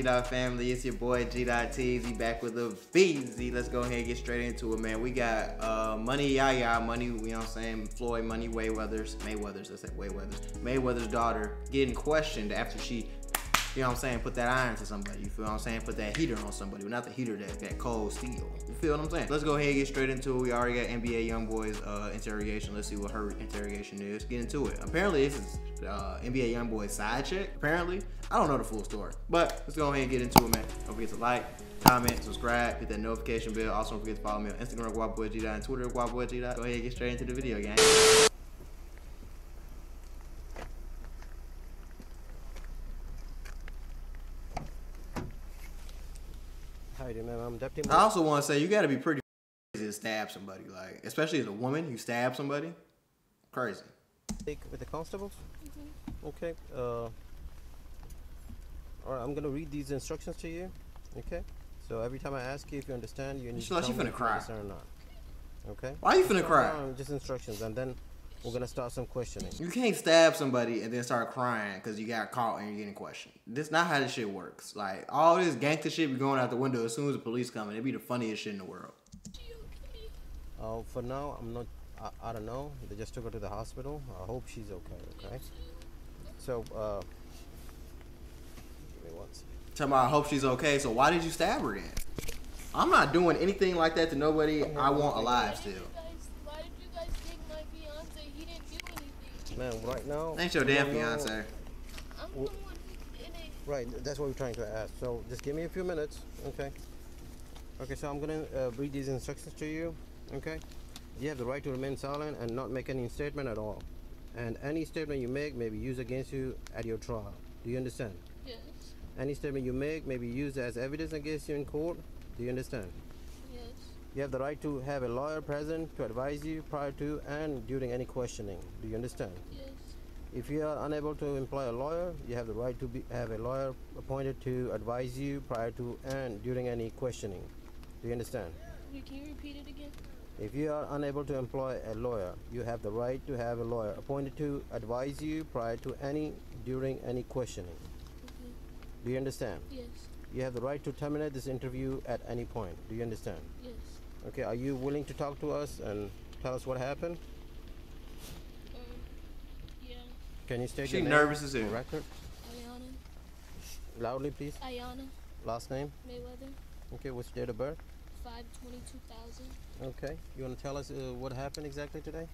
G Dot family? It's your boy G Dot back with a Beezy. Let's go ahead and get straight into it, man. We got uh Money Yaya, Money, you know what I'm saying? Floyd Money Mayweather's, Mayweather's, let's say Mayweather's, Mayweather's daughter getting questioned after she you know what I'm saying, put that iron to somebody. You feel what I'm saying? Put that heater on somebody. Well, not the heater, that, that cold steel. You feel what I'm saying? Let's go ahead and get straight into it. We already got NBA Youngboy's uh, interrogation. Let's see what her interrogation is. Get into it. Apparently, this is uh, NBA Youngboy's side chick. Apparently. I don't know the full story. But let's go ahead and get into it, man. Don't forget to like, comment, subscribe, hit that notification bell. Also, don't forget to follow me on Instagram, GuapBoyG, and Twitter, GuapBoyG. Go ahead and get straight into the video, gang. Hi there, ma'am. I'm Deputy. I also want to say you got to be pretty crazy to stab somebody, like especially as a woman, you stab somebody, crazy. Take with the constables. Okay. Uh, all right. I'm gonna read these instructions to you. Okay. So every time I ask you if you understand, you need She to like tell she me if you cry. understand or not. Okay. Why are you finna No, cry? just instructions, and then we're gonna start some questioning. You can't stab somebody and then start crying because you got caught and you're getting questioned. This not how this shit works. Like all this gangster shit be going out the window as soon as the police come. and It be the funniest shit in the world. Uh, for now, I'm not. I, I don't know. They just took her to the hospital. I hope she's okay. Okay. So, uh, give me one second. Tell me, I hope she's okay. So why did you stab her then? I'm not doing anything like that to nobody I want alive still. Why did you guys take my fiance? He didn't do anything. Man, right now. Ain't your damn fiance. Well- one who did it. Right, that's what we're trying to ask. So just give me a few minutes, okay? Okay, so I'm gonna uh, read these instructions to you, okay? You have the right to remain silent and not make any statement at all. And any statement you make may be used against you at your trial. Do you understand? Yes. Any statement you make may be used as evidence against you in court. Do you understand? You have the right to have a lawyer present to advise you prior to and during any questioning. Do you understand? Yes. If you are unable to employ a lawyer, you have the right to be, have a lawyer appointed to advise you prior to and during any questioning. Do you understand? Can you repeat it again? If you are unable to employ a lawyer, you have the right to have a lawyer appointed to advise you prior to any during any questioning. Okay. Do you understand? Yes. You have the right to terminate this interview at any point. Do you understand? Yes. Okay, are you willing to talk to us and tell us what happened? Um. Yeah. Can you state She your name nervous as for hell. record? Iyanna. Loudly, please. Iyanna Last name. Mayweather. Okay, what's your date of birth? Five twenty-two thousand. Okay. You want to tell us uh, what happened exactly today?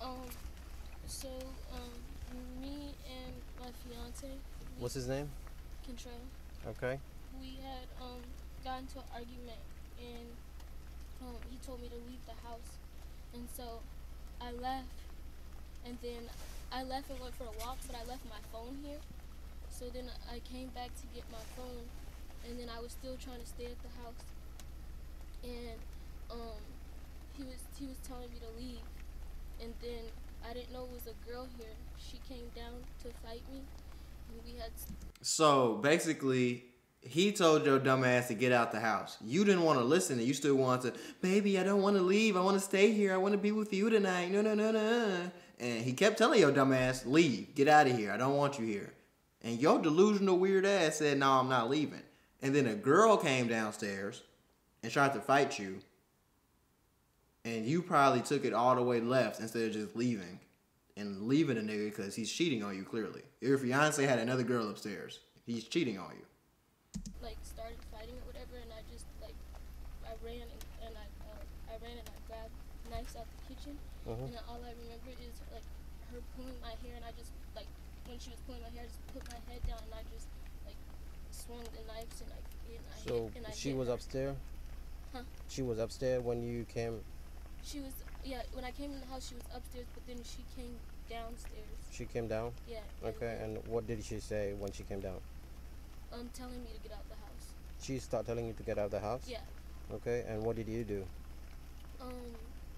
Um. So um, me and my fiance. What's his name? Kentrell. Okay. we had um got into an argument and um he told me to leave the house. And so I left. And then I left and went for a walk but I left my phone here. So then I came back to get my phone and then I was still trying to stay at the house. And um he was he was telling me to leave. And then I didn't know it was a girl here. She came down to fight me and we had So basically, he told your dumb ass to get out the house. You didn't want to listen, and you still wanted to, baby, I don't want to leave. I want to stay here. I want to be with you tonight. No, no, no, no. And he kept telling your dumb ass, leave, get out of here. I don't want you here. And your delusional weird ass said, no, I'm not leaving. And then a girl came downstairs and tried to fight you. And you probably took it all the way left instead of just leaving and leaving a nigga because he's cheating on you clearly. Your fiance had another girl upstairs. He's cheating on you. Like started fighting or whatever, and I just like I ran and, and I uh, I ran and I grabbed knives out the kitchen, Mhm. and all I remember is like her pulling my hair, and I just like when she was pulling my hair, I just put my head down and I just like swung the knives and I and I So hit, and I she was her. upstairs. Huh? She was upstairs when you came. She was yeah. When I came in the house, she was upstairs, but then she came downstairs. She came down. Yeah. Okay. And what did she say when she came down? Um, telling me to get out of the house. She started telling you to get out of the house. Yeah. Okay. And what did you do? Um,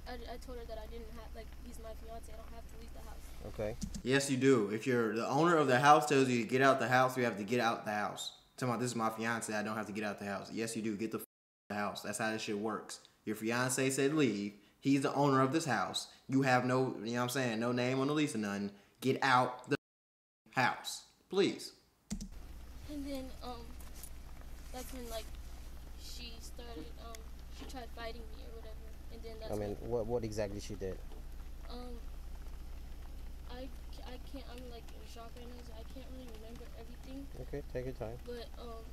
I, I told her that I didn't have like he's my fiance. I don't have to leave the house. Okay. Yes, you do. If you're the owner of the house tells you to get out the house, you have to get out the house. Talking about this is my fiance, I don't have to get out the house. Yes, you do. Get the f- the house. That's how this shit works. Your fiance said leave. He's the owner of this house. You have no, you know what I'm saying, no name on the lease or nothing. Get out the house. Please. And then um, that's when like she started um, she tried fighting me or whatever. And then that's I mean, what what exactly she did? um, I I can't I'm like in shock right now, so I can't really remember everything. Okay, take your time. But um,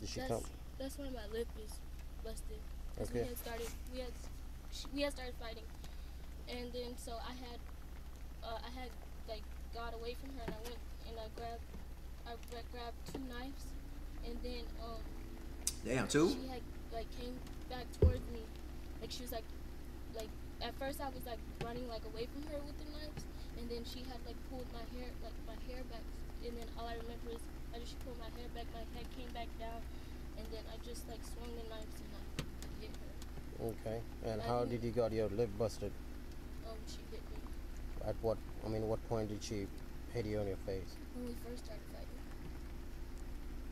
Did she that's come? that's why my lip is busted. Okay. we had started we had we had started fighting, and then so I had uh, I had like got away from her and I went and I grabbed I grabbed two knives, and then um Damn, two? she had like came back towards me, like she was like like at first I was like running like away from her with the knives, and then she had like pulled my hair like my hair back, and then all I remember is I just pulled my hair back, my head came back down, and then I just like swung the knives and I hit her. Okay. And I how didn't- did you got your lip busted? Um, she hit me At what? I mean, what point did she hit you on your face? when we first started fighting.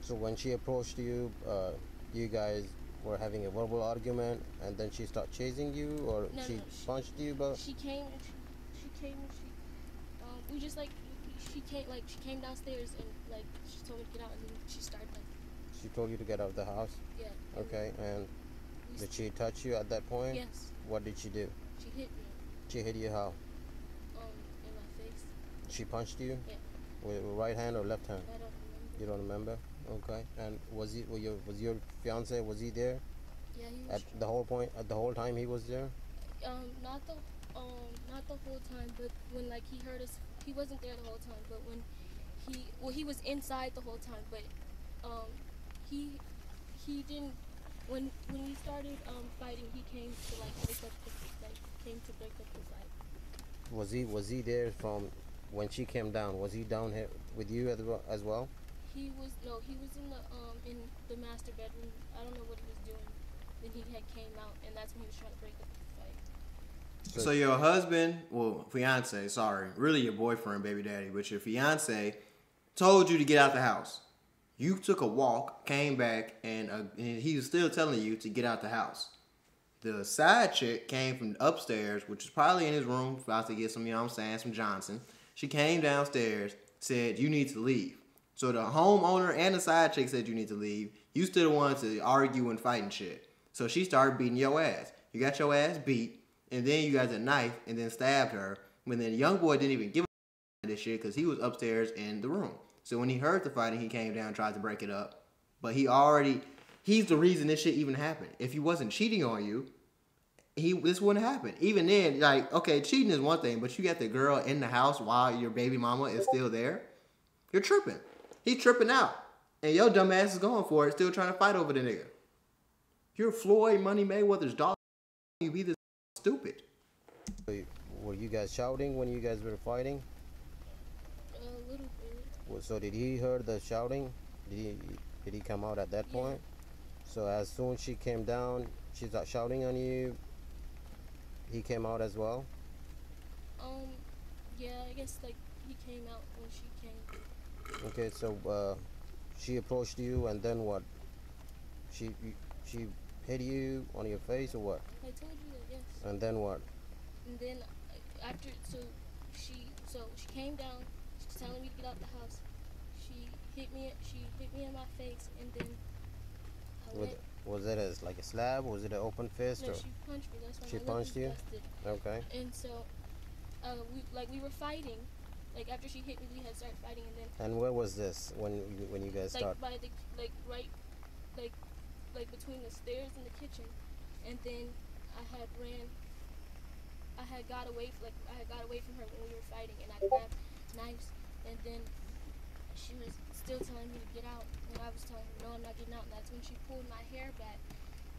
So when she approached you, uh, you guys were having a verbal argument, and then she started chasing you, or No, she no, she- punched you? But She came and she, she came and she um we just like she came like she came downstairs and like she told me to get out and then she started like she told you to get out of the house. yeah. Okay. And did she touch you at that point? Yes, What did she do? she hit me She hit you how? um in my face. She punched you? Yeah. With with right hand or left hand? I don't remember. You don't remember? Okay. And was he? Was your was your fiance? Was he there Yeah, he was at the whole point? At the whole time he was there? um not the um not the whole time, but when like he heard us, he wasn't there the whole time. But when he well he was inside the whole time, but um he he didn't when when we started um fighting, he came to like break up the like came to break up the fight. Was he? Was he there from when she came down? Was he down here with you as well? He was no, he was in the um in the master bedroom. I don't know what he was doing. Then he had came out, and that's when he was trying to break up the fight. So your husband, well, fiance, sorry, really your boyfriend, baby daddy, but your fiance told you to get out the house. You took a walk, came back, and, uh, and he was still telling you to get out the house. The side chick came from upstairs, which was probably in his room, about to get some, you know what I'm saying, some Johnson. She came downstairs, said, You need to leave. So the homeowner and the side chick said you need to leave. You still wanted to argue and fight and shit. So she started beating your ass. You got your ass beat, and then you got a knife and then stabbed her. When the young boy didn't even give a this shit because he was upstairs in the room. So when he heard the fighting, he came down tried to break it up. But he already, he's the reason this shit even happened. If he wasn't cheating on you, he this wouldn't happen. Even then, like, okay, cheating is one thing, but you got the girl in the house while your baby mama is still there. You're tripping. He's tripping out. And your dumb ass is going for it, still trying to fight over the nigga. You're Floyd Money Mayweather's dog. You be this stupid. Were- Were you guys shouting when you guys were fighting? A little bit. Well, So did he hear the shouting? Did he did he come out at that Yeah. point? So as soon as she came down, she's started shouting on you. He came out as well. Um, yeah, I guess like he came out when she came. Okay, so uh, she approached you, and then what? She she hit you on your face or what? I told you that, yes. And then what? And then uh, after, so she, so she came down. She was telling me to get out the house. She hit me. She hit me in my face, and then I Was, it as like a slab? Was it an open fist? No, or? she punched me. That's why She punched you? busted. Okay. And so, uh, we like we were fighting. Like after she hit me, we had started fighting, and then And where was this when you- when you guys like start? by the like right like like between the stairs and the kitchen and then I had ran I had got away like I had got away from her when we were fighting and I grabbed knives and then she was still telling me to get out and I was telling her no I'm not getting out and that's when she pulled my hair back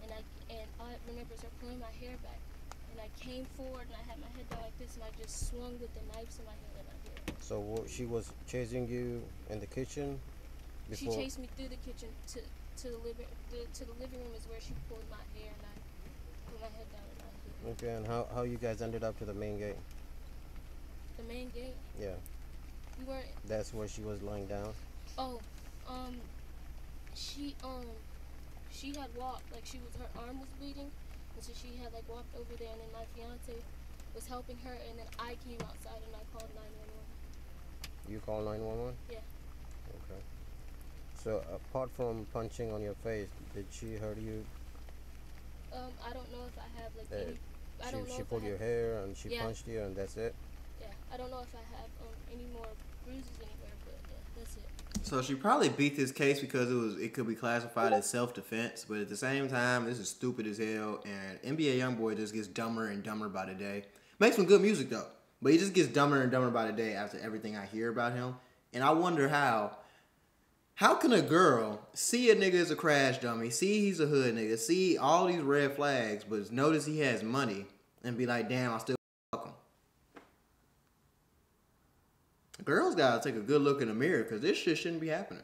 and I and all I remember is her pulling my hair back and I came forward and I had my head down like this and I just swung with the knives in my hand and I. So she was chasing you in the kitchen. Before. She chased me through the kitchen to to the living the, to the living room is where she pulled my hair and I put my head down and I hit. Okay, and how how you guys ended up to the main gate? the main gate. Yeah, We weren't. that's where she was lying down. Oh, um, she um, she had walked like she was her arm was bleeding, and so she had like walked over there, and then my fiance was helping her, and then I came outside and I called nine. You call 911? Yeah. Okay. So apart from punching on your face, did she hurt you? Um, I don't know if I have like Uh, any. I she don't know she if pulled I your hair and she Yeah. punched you and that's it? Yeah, I don't know if I have um any more bruises anywhere, but yeah, that's it. So she probably beat this case because it was it could be classified as self defense, but at the same time, this is stupid as hell. And NBA YoungBoy just gets dumber and dumber by the day. Makes some good music though, but he just gets dumber and dumber by the day after everything I hear about him. And I wonder how. How can a girl see a nigga as a crash dummy, see he's a hood nigga, see all these red flags, but notice he has money and be like, damn, I still fuck him? Girls gotta take a good look in the mirror because this shit shouldn't be happening.